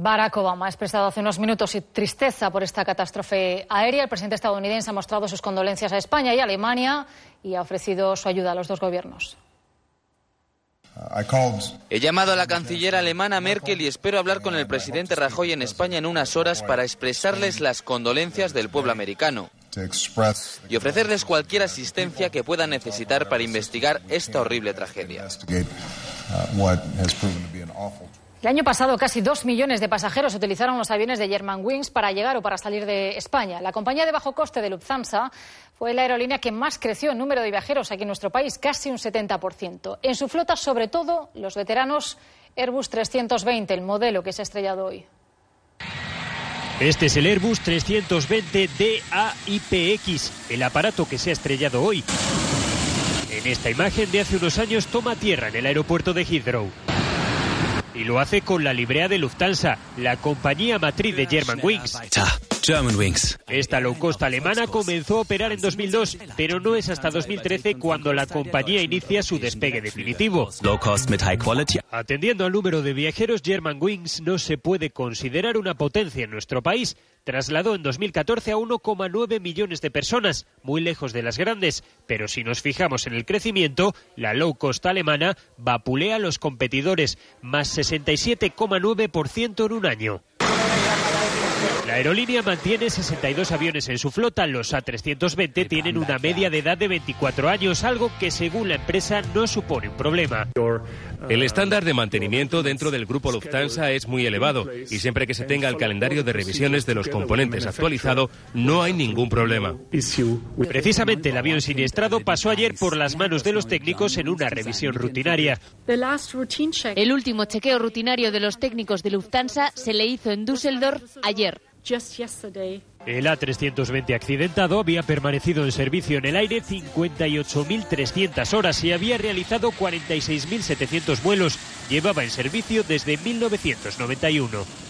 Barack Obama ha expresado hace unos minutos su tristeza por esta catástrofe aérea. El presidente estadounidense ha mostrado sus condolencias a España y a Alemania y ha ofrecido su ayuda a los dos gobiernos. He llamado a la canciller alemana Merkel y espero hablar con el presidente Rajoy en España en unas horas para expresarles las condolencias del pueblo americano y ofrecerles cualquier asistencia que puedan necesitar para investigar esta horrible tragedia. El año pasado casi dos millones de pasajeros utilizaron los aviones de Germanwings para llegar o para salir de España. La compañía de bajo coste de Lufthansa fue la aerolínea que más creció en número de viajeros aquí en nuestro país, casi un 70%. En su flota, sobre todo, los veteranos Airbus 320, el modelo que se ha estrellado hoy. Este es el Airbus 320 DAIPX, el aparato que se ha estrellado hoy. En esta imagen de hace unos años toma tierra en el aeropuerto de Heathrow y lo hace con la librea de Lufthansa, la compañía matriz de Germanwings. Wings. Esta low cost alemana comenzó a operar en 2002, pero no es hasta 2013 cuando la compañía inicia su despegue definitivo. Atendiendo al número de viajeros, Germanwings no se puede considerar una potencia en nuestro país. Trasladó en 2014 a 1,9 millones de personas, muy lejos de las grandes, pero si nos fijamos en el crecimiento, la low cost alemana vapulea a los competidores, más 67,9% en un año. La aerolínea mantiene 62 aviones en su flota. Los A320 tienen una media de edad de 24 años, algo que según la empresa no supone un problema. El estándar de mantenimiento dentro del grupo Lufthansa es muy elevado y siempre que se tenga el calendario de revisiones de los componentes actualizado, no hay ningún problema. Precisamente el avión siniestrado pasó ayer por las manos de los técnicos en una revisión rutinaria. El último chequeo rutinario de los técnicos de Lufthansa se le hizo en Düsseldorf ayer. El A320 accidentado había permanecido en servicio en el aire 58.300 horas y había realizado 46.700 vuelos. Llevaba en servicio desde 1991.